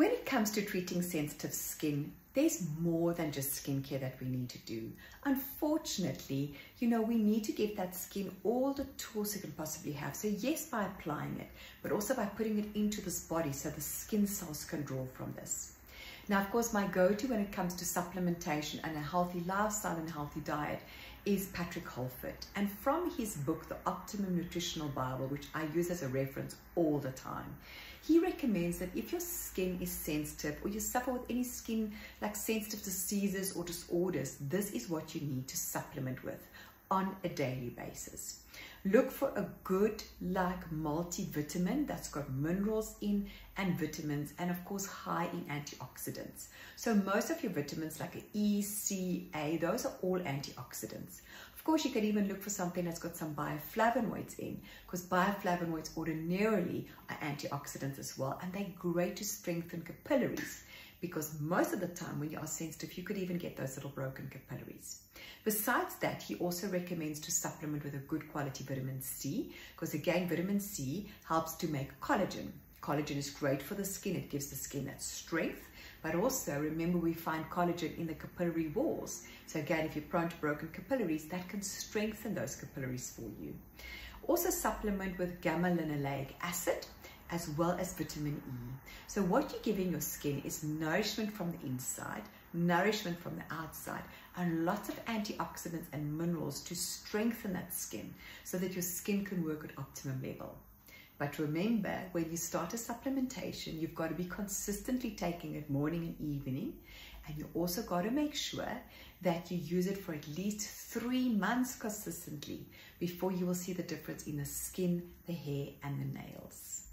When it comes to treating sensitive skin, there's more than just skincare that we need to do. Unfortunately, you know, we need to give that skin all the tools it can possibly have. So yes, by applying it, but also by putting it into this body so the skin cells can draw from this. Now, of course, my go-to when it comes to supplementation and a healthy lifestyle and healthy diet is Patrick Holford. And from his book, The Optimum Nutritional Bible, which I use as a reference all the time, he recommends that if your skin is sensitive or you suffer with any skin like sensitive diseases or disorders, this is what you need to supplement with on a daily basis. Look for a good like multivitamin that's got minerals in and vitamins and of course high in antioxidants. So most of your vitamins like E, C, A, those are all antioxidants. Of course, you can even look for something that's got some bioflavonoids in because bioflavonoids ordinarily are antioxidants as well and they're great to strengthen capillaries because most of the time when you are sensitive, you could even get those little broken capillaries. Besides that, he also recommends to supplement with a good quality vitamin C because again, vitamin C helps to make collagen. Collagen is great for the skin. It gives the skin that strength but also remember we find collagen in the capillary walls. So again, if you're prone to broken capillaries, that can strengthen those capillaries for you. Also supplement with gamma linoleic acid as well as vitamin E. So what you're giving your skin is nourishment from the inside, nourishment from the outside, and lots of antioxidants and minerals to strengthen that skin so that your skin can work at optimum level. But remember, when you start a supplementation, you've got to be consistently taking it morning and evening. And you also got to make sure that you use it for at least three months consistently before you will see the difference in the skin, the hair, and the nails.